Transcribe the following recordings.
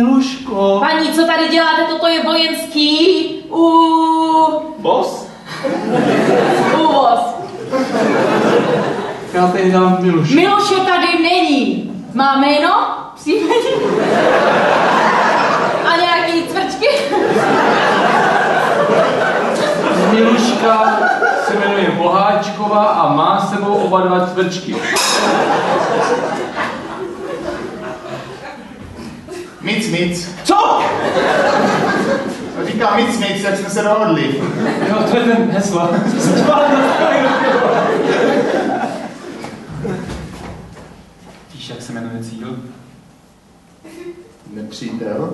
Miluško. Paní, co tady děláte? Toto je vojenský u... Bos? Úvoz. Já tady dám Miluško. Miloše tady není. Má jméno? Příjmení? A nějaký cvrčky? Miluška se jmenuje Boháčková a má s sebou oba dva cvrčky. Mic, mic. Co? Říká mic, mic, jak jsme se dohodli. Jo, to je ten hesla. Víš, jak se jmenuje cíl? Nepřítel.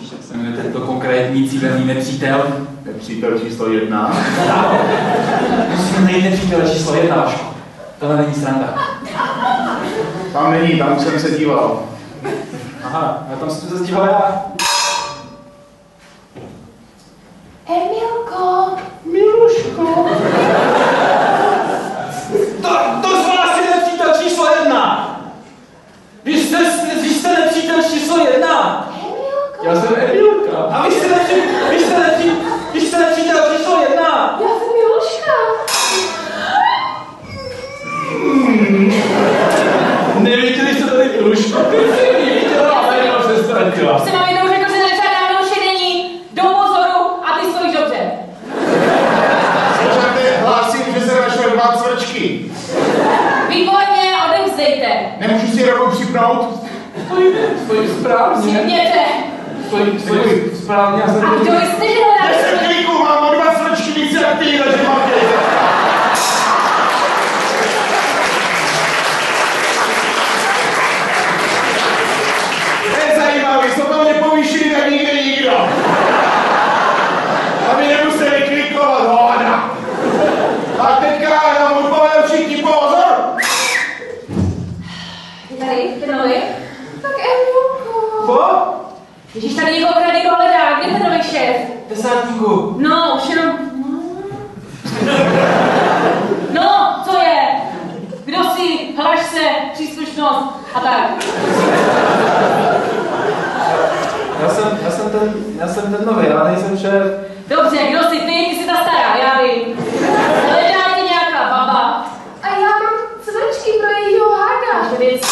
Víš, jak se jmenuje tento konkrétní cílený nepřítel? Nepřítel číslo jedna. Musíme najít nepřítele číslo jedna. Tohle není sranda. Tam není, tam už jsem se díval. Aha, já tam jsem se díval já. Emilko. Miluško. To, to z vás je nepřítel číslo jedna. Vy jste, vy jste nepřítel číslo jedna. Emilko. Já jsem Emilka. A vy jste nepřítel, vy jste nepřítel, vy jste nepřítel číslo jedna. Já jsem Miluška. Neviděli jste tady Milušku? Ty jsi ji viděla a najednou se ztratila. Jsem vám jednou řekl, že Miluše není. Do pozoru a ty stojíš dobře. Začáte hlásit, že se našly dva cvrčky. Výborně, odevzdejte. Nemůžu si rovnou připnout? Stojí, stojí správně. Připněte. Stojí, stojí správně. A kdo jste, že hledáte? Deset kliků, mám o dva cvrčky více jak ty, takže mám pět. To je zajímavý, co to mě povýšili, tak nikdo. Aby nemuseli klikovat, hoda. A teďka nám odpovím všichni pozor. Tady, ten nový? Tak Emilko. Po? Ježíš, tady někoho tady někdo hledá. Kde je ten nový šéf? Desátníku. No, už jenom... No, co je? Kdo si, hlaš se, příslušnost a tak. Já jsem, já jsem ten, já jsem ten nový, já nejsem šéf. Dobře, kdo si ty? Ty jsi ta stará, já vím. Hledá tě nějaká baba. A já mám cvrčky pro jejího háda. Věc.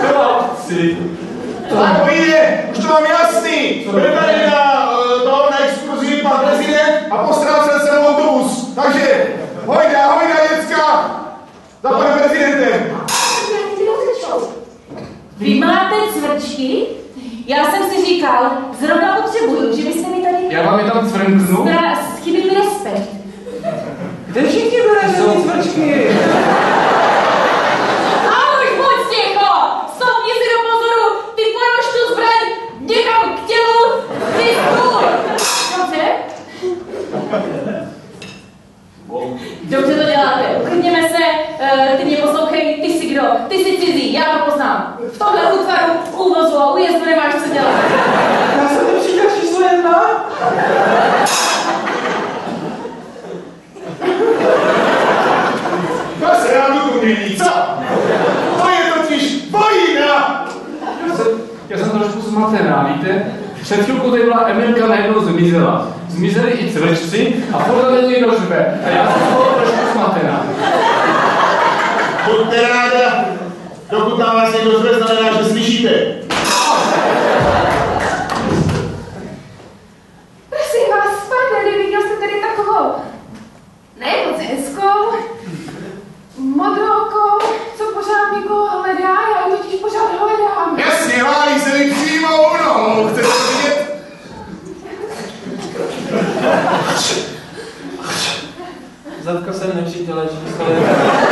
Chlapci. Tak pojde, už to mám jasný. Byl Vy máte cvrčky? Já jsem si říkal, zrovna potřebuju, že byste mi tady... Já vám je tam cvrnknu. Chybí mi respekt. Kde všichni ty cvrčky? A už buď ticho! Stoupni si do pozoru! Ty polož tu zbraň někam k tělu! Ty stůl! Dobře? Dobře to děláte. Uklidněme se, uh, ty mě poslouchej, ty jsi kdo? Ty jsi cizí, já to poznám. V tomhle útvaru, úvozu a újezdu nemáš co dělat. Já jsem nepřítel číslo jedna. To se rádu tu mění, co? To je totiž vojna. Já jsem, já jsem trošku zmatená, víte? Před chvilkou tady byla Emilka najednou zmizela. Zmizeli i cvrčci a podle mě někdo. A já jsem ochutná vás někdo zve, znamená, že slyšíte. Prosím vás, pane, neviděl jste tady takovou ne hezkou, modrou co pořád někoho hledá, já ji totiž pořád hledám. Jasně, válí se mi přímo u nohou, chcete to vidět? Zadko jsem nepřítele, že